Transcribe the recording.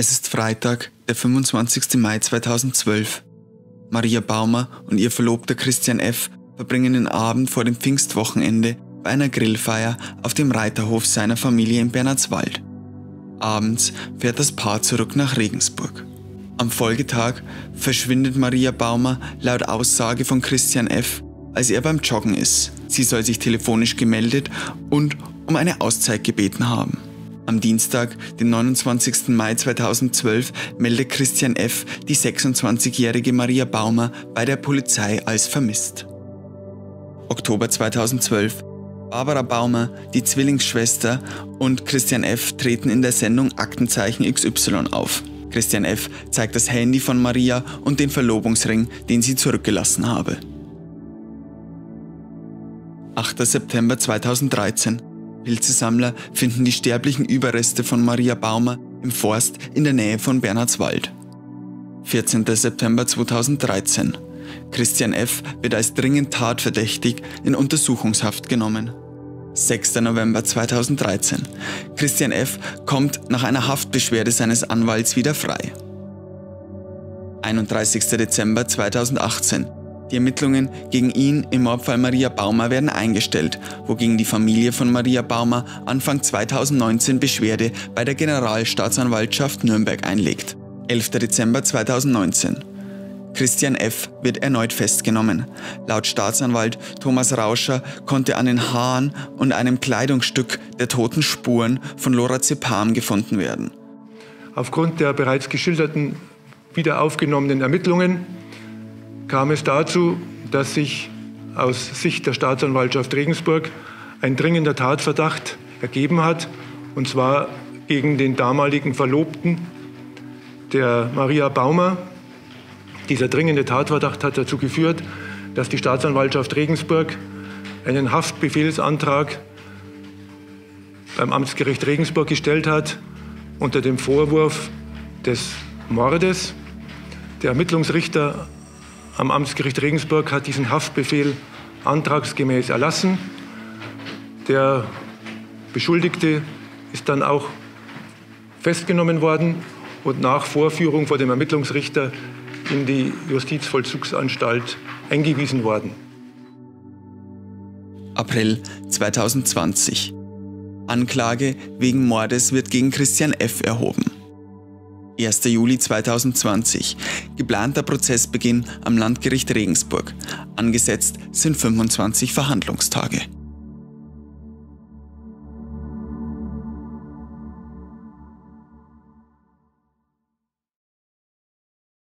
Es ist Freitag, der 25. Mai 2012. Maria Baumer und ihr Verlobter Christian F. verbringen den Abend vor dem Pfingstwochenende bei einer Grillfeier auf dem Reiterhof seiner Familie in Bernhardswald. Abends fährt das Paar zurück nach Regensburg. Am Folgetag verschwindet Maria Baumer laut Aussage von Christian F., als er beim Joggen ist. Sie soll sich telefonisch gemeldet und um eine Auszeit gebeten haben. Am Dienstag, den 29. Mai 2012, meldet Christian F. die 26-jährige Maria Baumer bei der Polizei als vermisst. Oktober 2012. Barbara Baumer, die Zwillingsschwester und Christian F. treten in der Sendung Aktenzeichen XY auf. Christian F. zeigt das Handy von Maria und den Verlobungsring, den sie zurückgelassen habe. 8. September 2013. Pilzesammler finden die sterblichen Überreste von Maria Baumer im Forst in der Nähe von Bernhardswald. 14. September 2013. Christian F. wird als dringend tatverdächtig in Untersuchungshaft genommen. 6. November 2013. Christian F. kommt nach einer Haftbeschwerde seines Anwalts wieder frei. 31. Dezember 2018. Die Ermittlungen gegen ihn im Mordfall Maria Baumer werden eingestellt, wogegen die Familie von Maria Baumer Anfang 2019 Beschwerde bei der Generalstaatsanwaltschaft Nürnberg einlegt. 11. Dezember 2019. Christian F. wird erneut festgenommen. Laut Staatsanwalt Thomas Rauscher konnte an den Haaren und einem Kleidungsstück der toten Spuren von Laura Zepam gefunden werden. Aufgrund der bereits geschilderten wiederaufgenommenen Ermittlungen kam es dazu, dass sich aus Sicht der Staatsanwaltschaft Regensburg ein dringender Tatverdacht ergeben hat, und zwar gegen den damaligen Verlobten der Maria Baumer. Dieser dringende Tatverdacht hat dazu geführt, dass die Staatsanwaltschaft Regensburg einen Haftbefehlsantrag beim Amtsgericht Regensburg gestellt hat unter dem Vorwurf des Mordes. Der Ermittlungsrichter am Amtsgericht Regensburg hat diesen Haftbefehl antragsgemäß erlassen. Der Beschuldigte ist dann auch festgenommen worden und nach Vorführung vor dem Ermittlungsrichter in die Justizvollzugsanstalt eingewiesen worden. April 2020. Anklage wegen Mordes wird gegen Christian F. erhoben. 1. Juli 2020. Geplanter Prozessbeginn am Landgericht Regensburg. Angesetzt sind 25 Verhandlungstage.